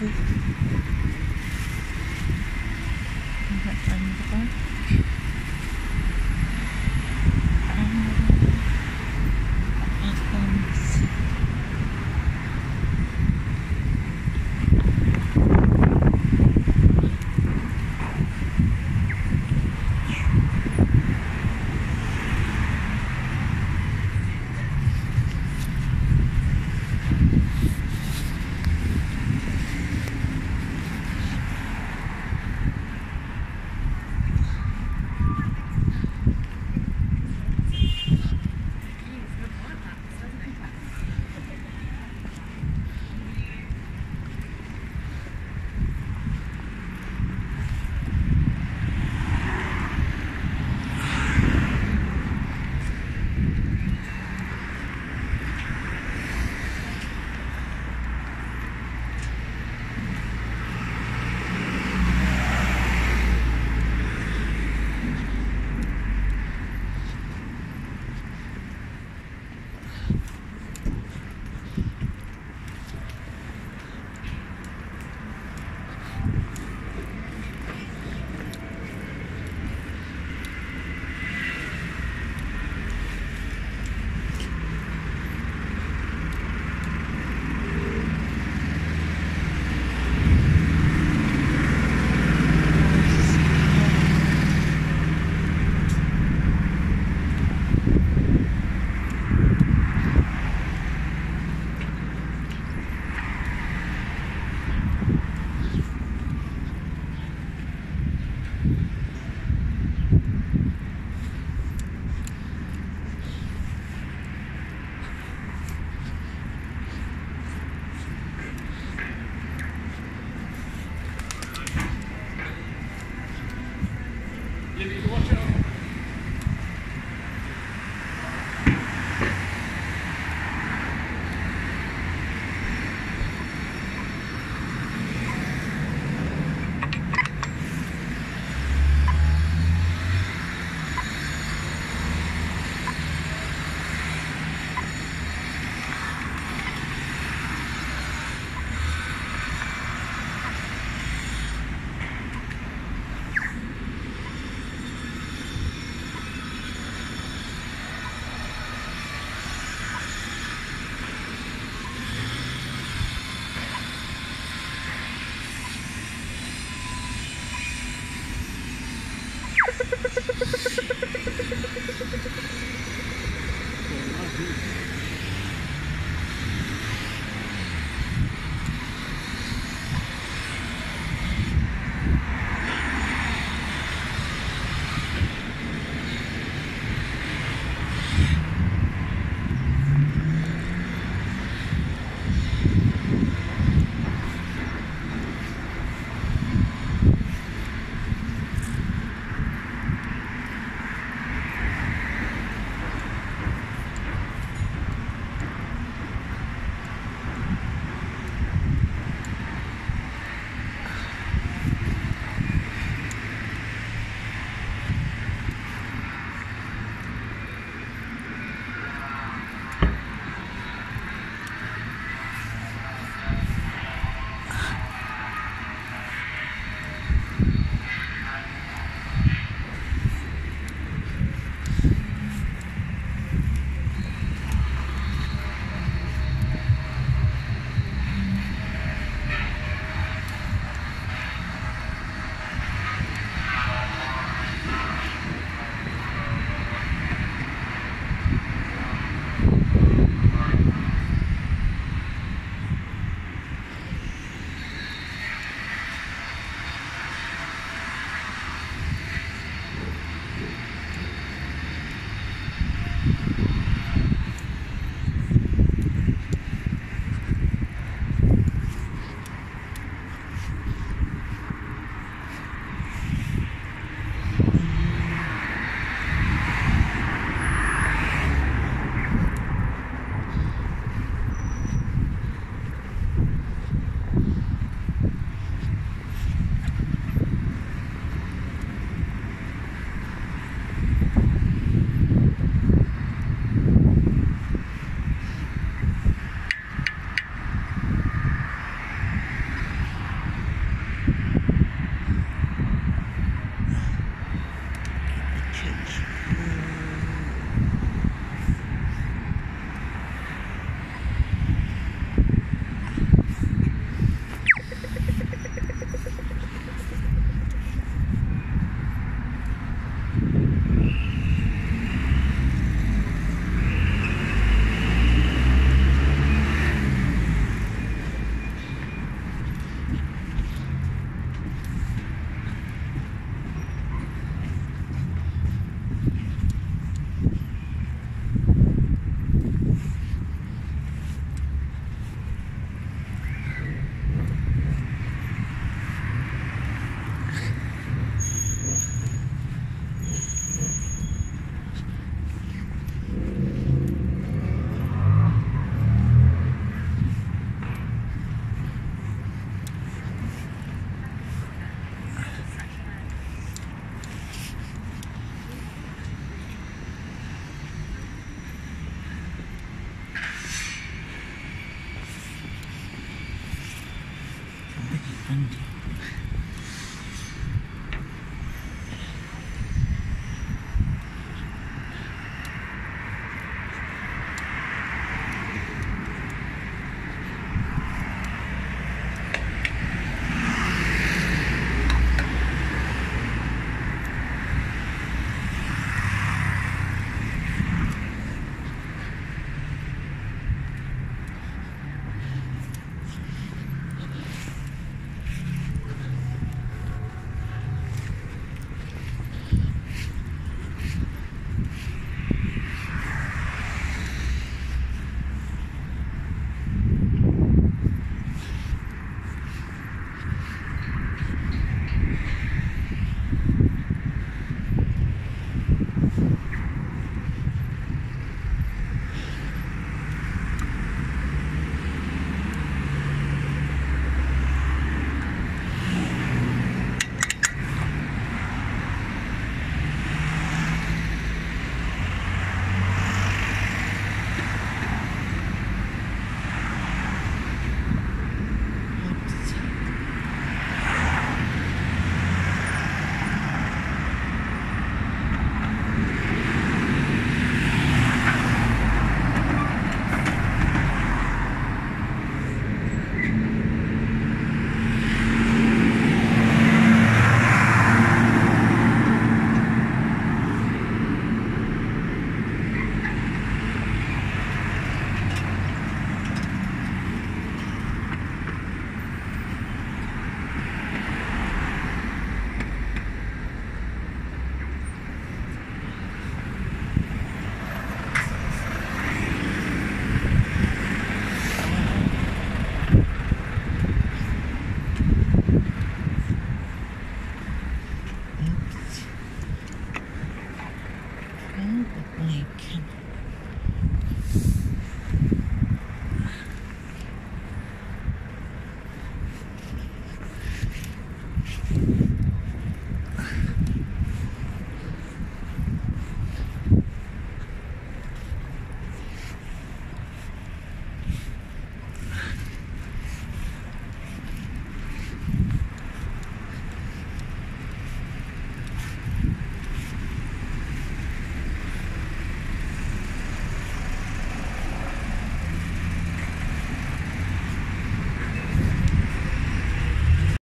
Enggak tahu apa. and